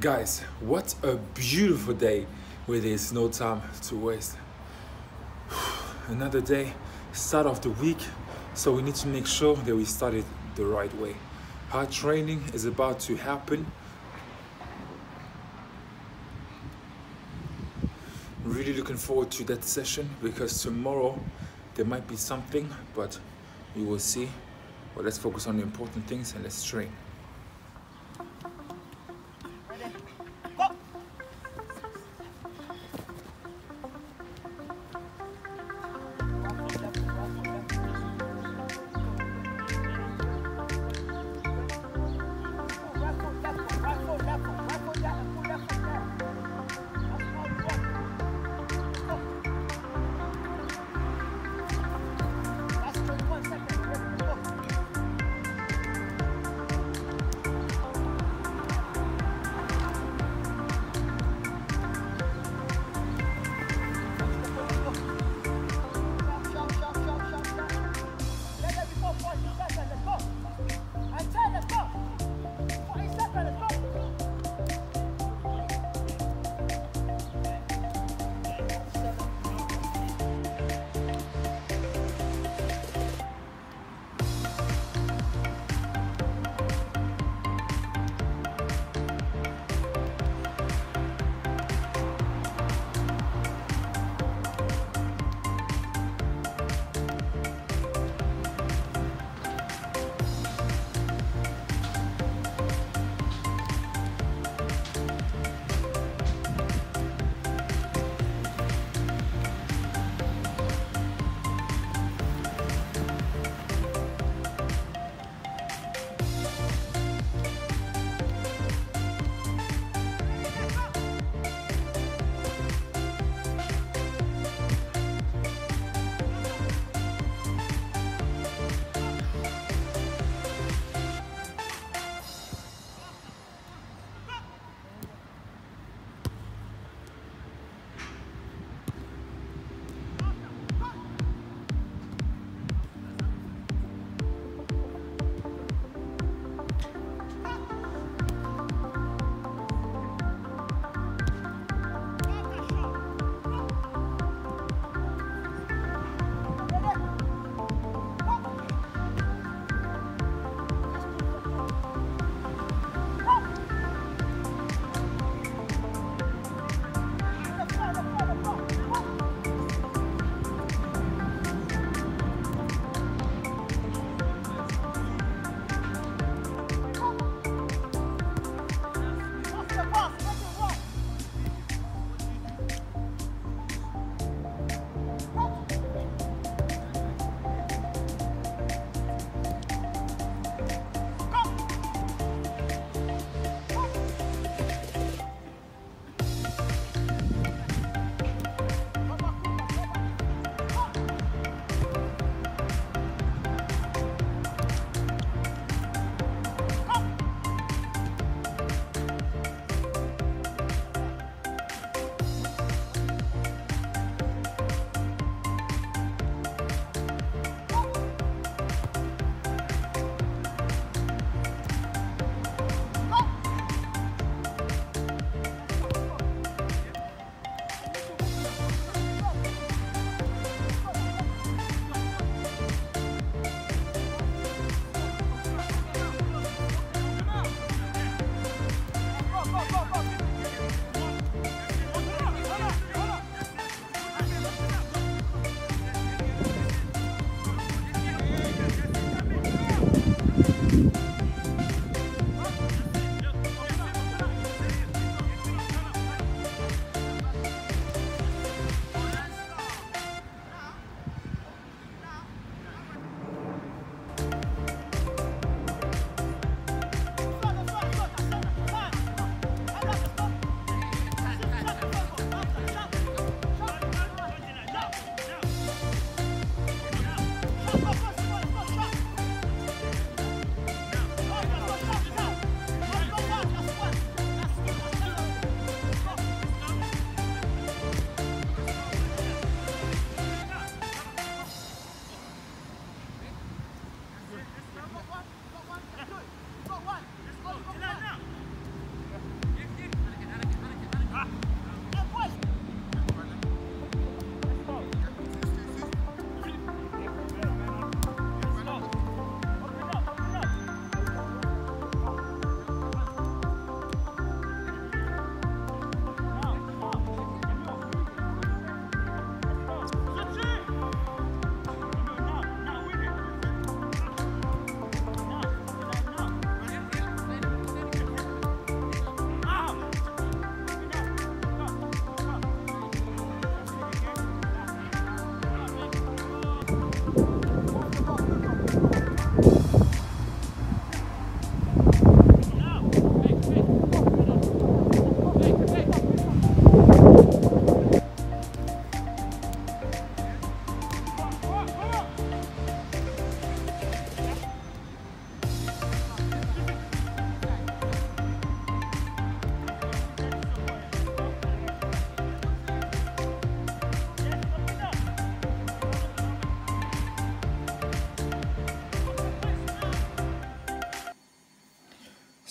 Guys, what a beautiful day where there's no time to waste. Another day, start of the week, so we need to make sure that we start it the right way. Hard training is about to happen. Really looking forward to that session because tomorrow there might be something, but we will see. But let's focus on the important things and let's train.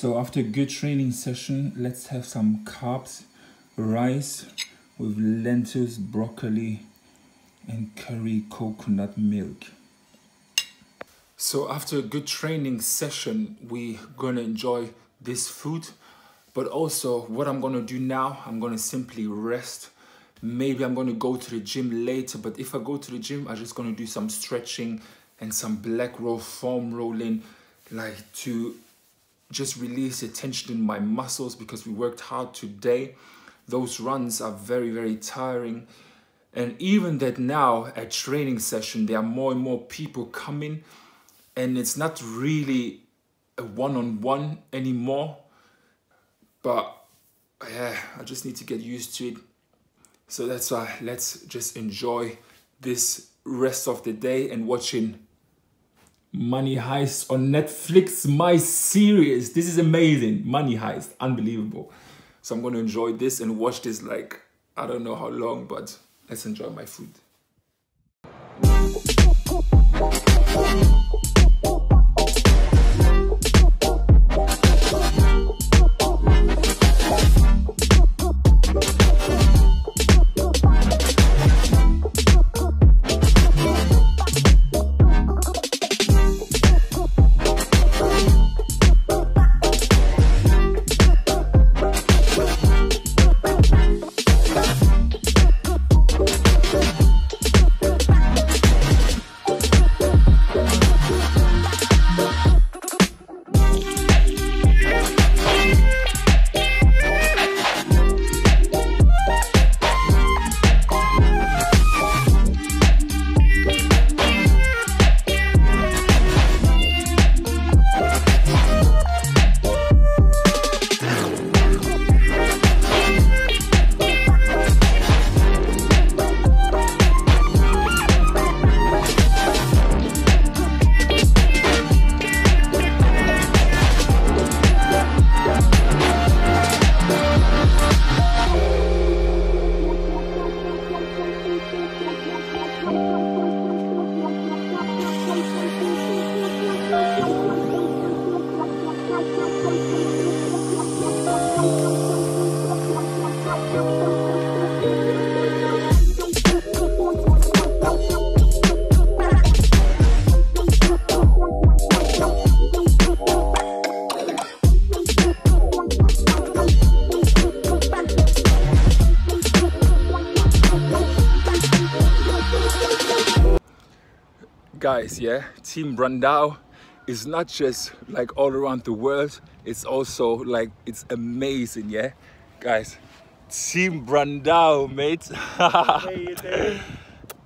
So after a good training session, let's have some carbs, rice with lentils, broccoli, and curry coconut milk. So after a good training session, we're gonna enjoy this food, but also what I'm gonna do now, I'm gonna simply rest. Maybe I'm gonna go to the gym later, but if I go to the gym, I'm just gonna do some stretching and some Blackroll foam rolling, like to just release the tension in my muscles because we worked hard today. Those runs are very, very tiring. And even that now at training session, there are more and more people coming and it's not really a one-on-one anymore but yeah i just need to get used to it so that's why let's just enjoy this rest of the day and watching money heist on netflix my series. This is amazing. Money heist unbelievable. So i'm going to enjoy this and watch this like i don't know how long but let's enjoy my food guys yeah? Team brandao is not just like all around the world it's also like it's amazing yeah? Guys team brandao mate.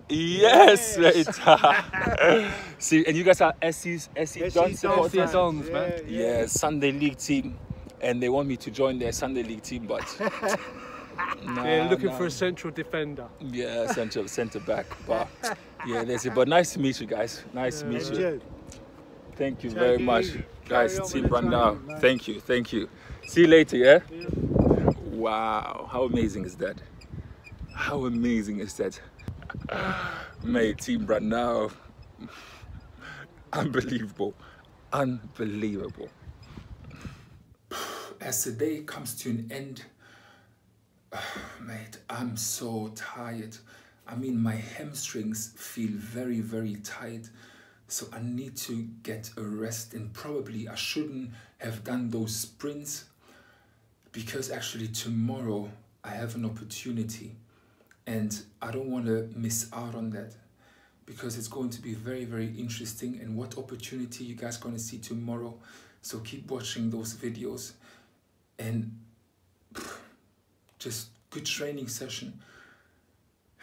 Yes, yes. mate. See and you guys are SC's SC Dons Dons man. yeah, yeah. Sunday league team. And they want me to join their Sunday league team but nah, They're looking nah. for a central defender. Yeah, central centre back. But yeah, that's it. But nice to meet you guys. Nice to meet you. Thank you very much, guys. Team Brandao. Thank you, thank you. See you later. Yeah. Wow, how amazing is that? How amazing is that? Mate, Team Brandao. Unbelievable. Unbelievable. As the day comes to an end, mate, I'm so tired. I mean, my hamstrings feel very, very tight. So I need to get a rest and probably I shouldn't have done those sprints because actually tomorrow I have an opportunity and I don't want to miss out on that because it's going to be very, very interesting and what opportunity you guys going to see tomorrow. So keep watching those videos and just good training session.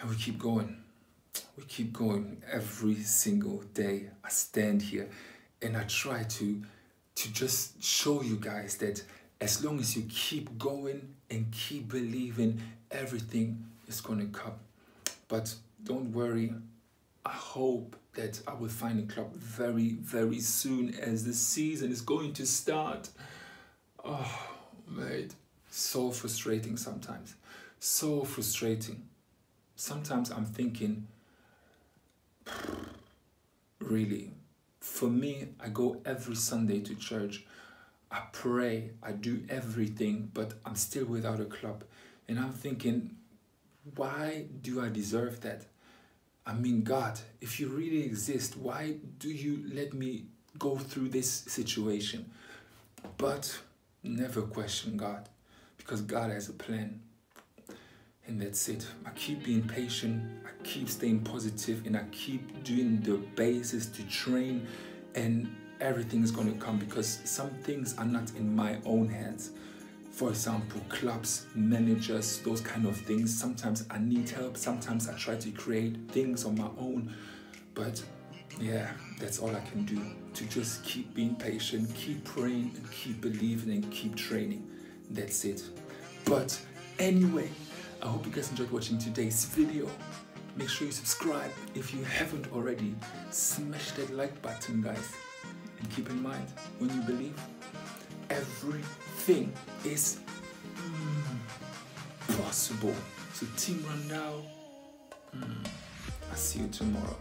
And we keep going. We keep going every single day. I stand here and I try to to just show you guys that as long as you keep going and keep believing, everything is gonna come. But don't worry, I hope that I will find a club very, very soon as the season is going to start. Oh, mate, so frustrating sometimes so frustrating. Sometimes I'm thinking, really, for me, I go every Sunday to church. I pray, I do everything, but I'm still without a club. And I'm thinking, why do I deserve that? I mean, God, if you really exist, why do you let me go through this situation? But never question God because God has a plan. And that's it. I keep being patient, I keep staying positive, and I keep doing the basis to train, and everything is going to come because some things are not in my own hands. For example, clubs, managers, those kind of things. Sometimes I need help, sometimes I try to create things on my own, but yeah, that's all I can do to just keep being patient, keep praying, and keep believing, and keep training. That's it. But anyway, I hope you guys enjoyed watching today's video. Make sure you subscribe if you haven't already. Smash that like button, guys. And keep in mind, when you believe, everything is mm, possible. So Team Brandao, mm, I'll see you tomorrow.